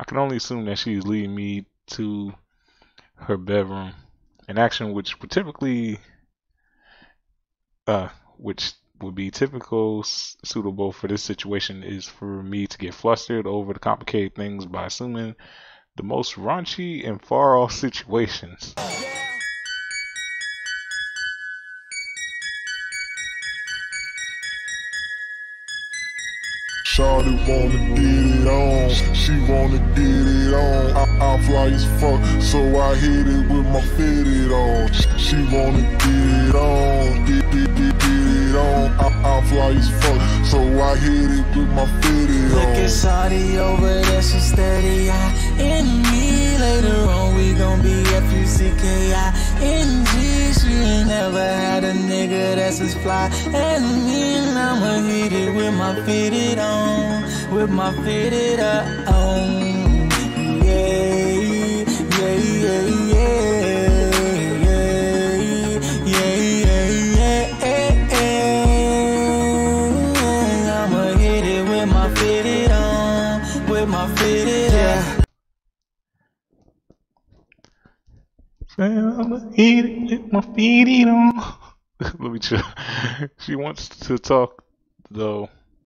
I can only assume that she's leading me to her bedroom. An action which would typically, uh, which would be typical suitable for this situation is for me to get flustered over the complicated things by assuming the most raunchy and far off situations. Shawty wanna get it on, she wanna get it on. I, am fly as fuck, so I hit it with my fitted on. She wanna get it on, get, get, get, get it on. I, am fly as fuck, so I hit it with my fitted on. Look at Shawty over there, she steady. I in me later on, we gon' be F-U-C-K-I-N-G. She ain't never had a nigga that's as fly as me, and I'ma hit it with my fitted on, with my fitted up I'ma eat it with my feet on. Let me chill. She wants to talk though.